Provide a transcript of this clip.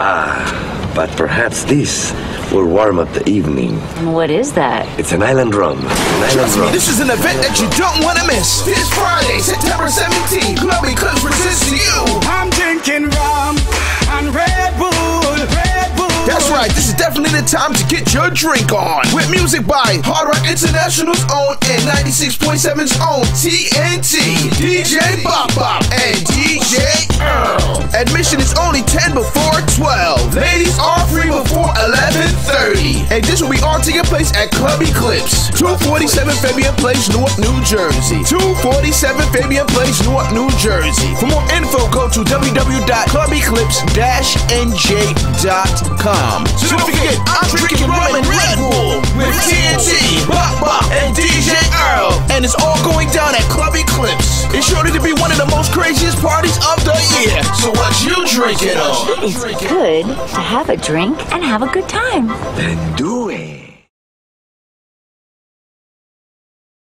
Ah, but perhaps this will warm up the evening. What is that? It's an island rum. An island Trust me, this is an event that you don't want to miss. This Friday, September 17th, Club Eclipse presents to you. I'm drinking rum and Red Bull, Red Bull. That's right, this is definitely the time to get your drink on. With music by Hard Rock International's own and 96.7's own TNT, 10 before 12. Ladies are free before 11.30. And this will be all taking place at Club Eclipse, 247 Fabian Place, Newark, New Jersey. 247 Fabian Place, Newark, New Jersey. For more info, go to www.clubeclipse-nj.com. So don't forget, I'm drinking rum and Red Bull with TNT, Bop Bop, and DJ Earl. And it's all going down at Club Eclipse. It's sure to be one of the most craziest parties you drinking on? It's good to have a drink and have a good time. Then do it.